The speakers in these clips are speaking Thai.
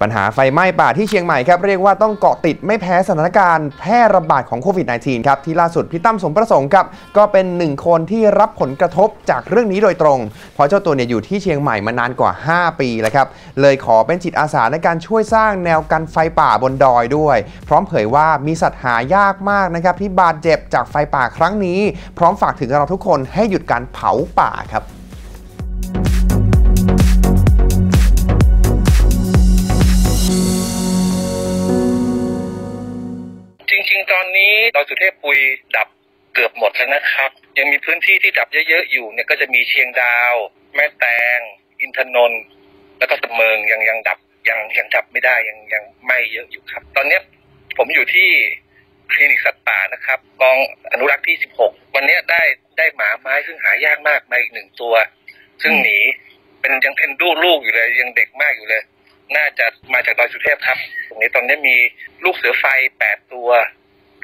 ปัญหาไฟไหม้ป่าที่เชียงใหม่ครับเรียกว่าต้องเกาะติดไม่แพ้สถานการณ์แพร่ระบาดของโควิด -19 ครับที่ล่าสุดพี่ตั้มสมประสงค์ครับก็เป็นหนึ่งคนที่รับผลกระทบจากเรื่องนี้โดยตรง เพราะเจ้าตัวเนี่ยอยู่ที่เชียงใหม่มานานกว่า 5 ปีแล้วครับเลยขอเป็นจิตอาสาในการช่วยสร้างแนวกันไฟป่าบนดอยด้วย พร้อมเผยว่ามีสัตว์หายากมากนะครับที่บาดเจ็บจากไฟป่าครั้งนี้ พร้อมฝากถึงเราทุกคนให้หยุดการเผาป่าครับ จริง ๆ ตอนนี้ดอยสุเทพปุยดับเกือบหมดแล้วนะครับ ยังมีพื้นที่ที่ดับเยอะ ๆ อยู่เนี่ยก็จะมีเชียงดาว แม่แตง อินทนนท์แล้วก็สำเมิงยังยังดับยังยังดับไม่ได้ยังยังไม่เยอะอยู่ครับ ตอนเนี้ยผมอยู่ที่คลินิกสัตว์ป่านะครับกองอนุรักษ์ที่ 16 วันนี้ได้ได้หมาไม้ซึ่งหายากมากมาอีกหนึ่งตัว ซึ่งหนีเป็นยังเป็นลูกลูกอยู่เลยยังเด็กมากอยู่เลย น่าจะมาจากดอยสุเทพครับตรงนี้ตอนนี้มีลูกเสือไฟแปดตัว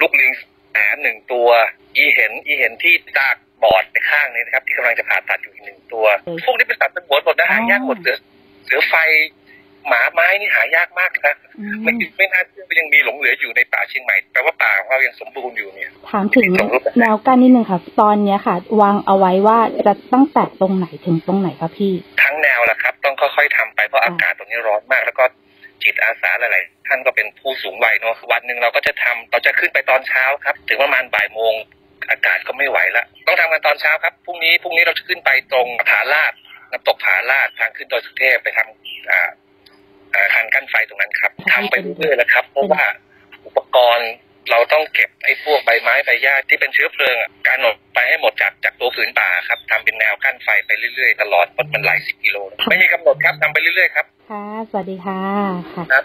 ลูกลิงแหนหนึ่งตัว อีเห็นอีเห็นที่ตากบอดไปข้างนี้นะครับ ที่กำลังจะผ่าตัดอยู่อีกหนึ่งตัว พวกนี้เป็นสัตว์เป็นหัวนหมดนะหายากหมดเสือเสือไฟหมาไม้นี่หายากมากนะอืมไม่ไม่น่าเชื่อว่ายังมีหลงเหลืออยู่ในป่าเชียงใหม่แปลว่าป่าของเรายังสมบูรณ์อยู่เนี่ยถามถึงแนวกั้นนิดนึงค่ะ ตอนเนี้ยค่ะ วางเอาไว้ว่าจะตั้งแต่ตรงไหนถึงตรงไหนคะพี่ ครับต้องค่อยๆทำไปเพราะอืมอากาศตรงนี้ร้อนมาก แล้วก็จิตอาสาหลายๆท่านก็เป็นผู้สูงวัยเนาะวันหนึ่งเราก็จะทำเราจะขึ้นไปตอนเช้าครับ ถึงประมาณบ่ายโมงอากาศก็ไม่ไหวละต้องทำกันตอนเช้าครับพรุ่งนี้พรุ่งนี้เราจะขึ้นไปตรงผาลาดน้ำตกผาลาดทางขึ้นดอยสุเทพไปทำอ่าอ่าคันกั้นไฟตรงนั้นครับทำไปเรื่อยๆแล้วครับ เพราะว่าอุปกรณ์ เราต้องเก็บไอ้พวกใบไม้ใบหญ้าที่เป็นเชื้อเพลิงอะการหนดไปให้หมดจากจากตัวผืนป่าครับทำเป็นแนวกั้นไฟไปเรื่อยๆ ตลอดเพราะมันหลายสิบกิโล ไม่มีกำหนดครับทำไปเรื่อยๆครับ ค่ะ สวัสดีค่ะค่ะครับ